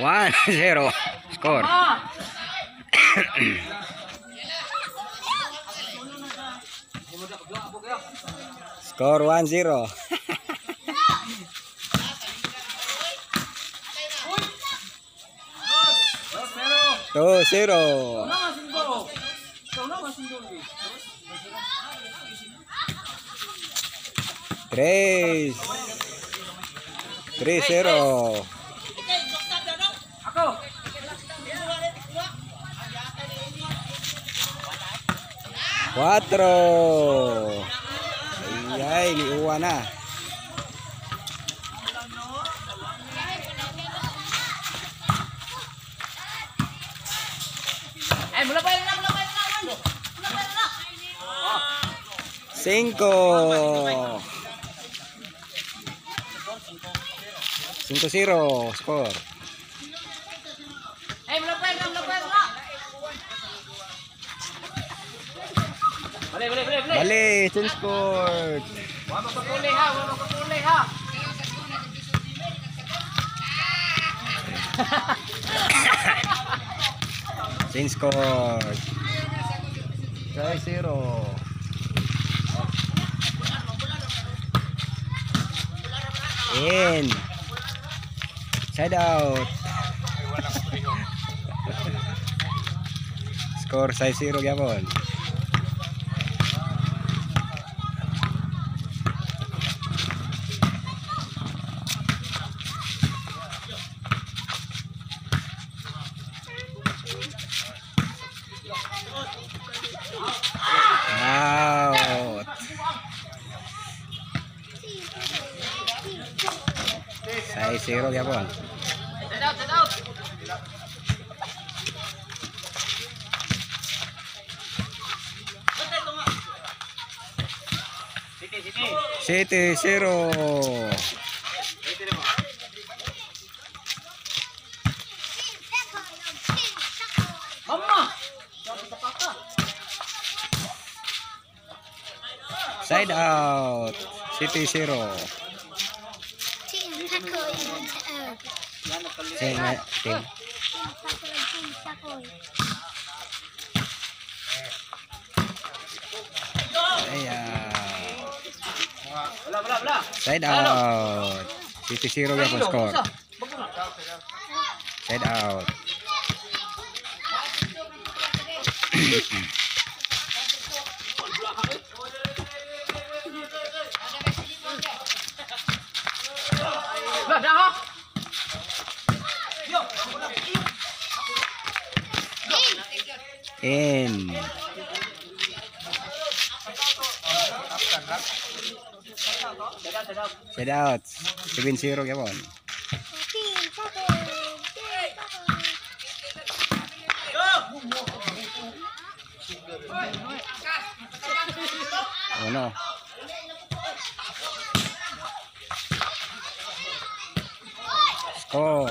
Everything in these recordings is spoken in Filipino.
One zero score. score one zero. Two zero. 3-3-0. Cuatro. Ay, ay, na. Cinco. Cinco cero, score. Bali, change court. Huwag magpapuli ha, huwag magpapuli ha. Change court. Five zero. In. Side out. Score 5-0 gyapon. Out. zero yapon. City zero. Side out. City zero. Takoy and Takoy. Sing, sing. Team Takoy. Ayan. Side out. City zero gyapon score. Na. Side out. In. Shout out. Kevin Siro Gabon Oh no Score.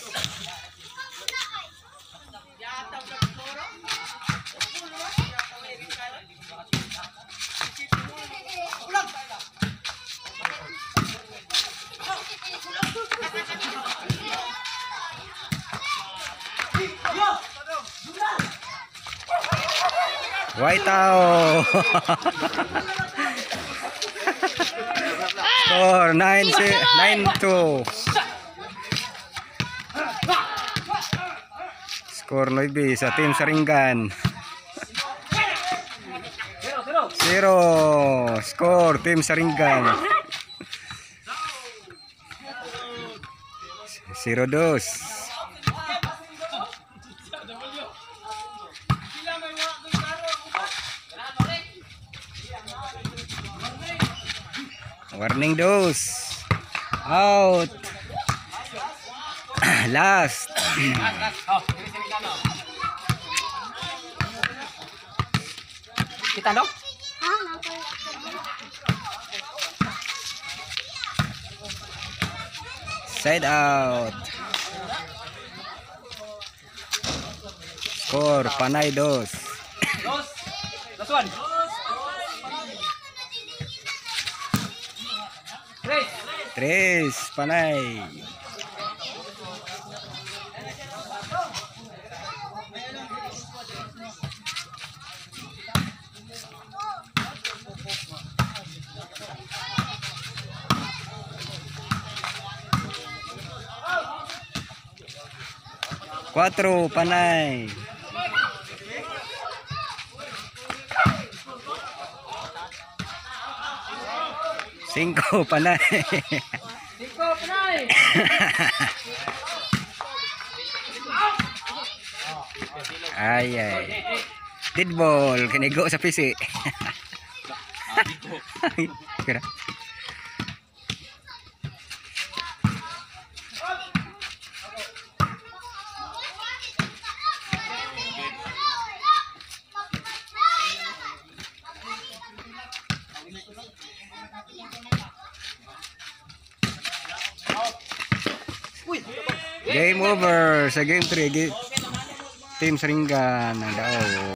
White out. Score 9 9-2. Score 9 sa Team Saringan. Zero, zero. 0. Score Team Saringan. 0-2. Warning dose. Out. Last. Kita? Nako. Side out. Score, panay dos. Dos. Last one. Três, panai. Quatro, panai. Cuatro, panay. Cinco, panay. Cinco, panay. Ay, ay. Tidball, kinigo sa pisi. Kira. Game over sa game 3. Team Saringan. Ang dao.